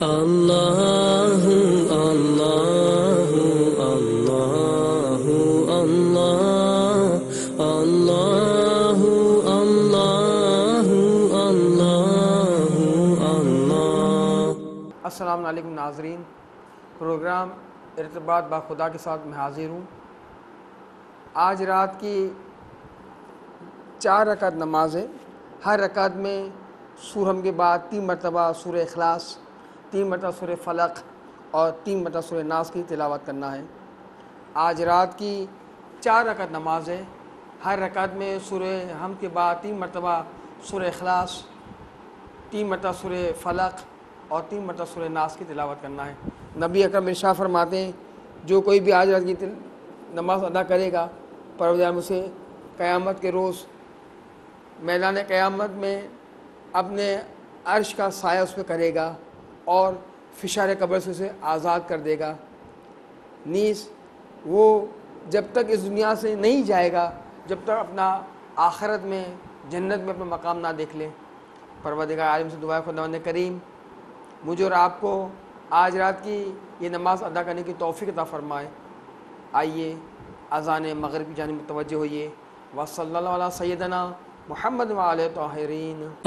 Allahu नाजरीन programme इरतबात बाखुदा के साथ मैं हाजिर हूँ आज रात की चार रकत नमाज़ें हर रकत में सूरम के बाद तीन मरतबा सूर अखलास तीन मरतबा सूर फलक और तीन मरतबा सूर नास की तिलावत करना है। आज रात की चार रकात नमाज़ है। हर रकात में सूर हम के बाद तीन मरतबा सूर अखलास तीन मरतबा सूर फलक और तीन मरतबा सूर नास की तिलावत करना है। नबी अकरम इरशा फरमाते हैं, जो कोई भी आज रात की नमाज़ अदा करेगा परवजान मुझसे क़यामत के रोज़, मैदान क़यामत में अपने अर्श का साया उस पर करेगा। और फिशार कब्र से उसे आज़ाद कर देगा नीस वो जब तक इस दुनिया से नहीं जाएगा जब तक अपना आखरत में जन्नत में अपना मकाम ना देख ले परवदिगार आलम से दुआ खुदा करीम मुझे और आपको आज रात की ये नमाज अदा करने की तौफ़ी अता फ़रमाए आइए अज़ान मगरब की जानब तवज्जो होइए वसल्ला अला सैदना मोहम्मद वाल ताहरीन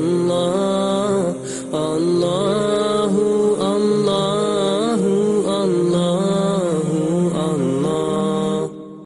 了。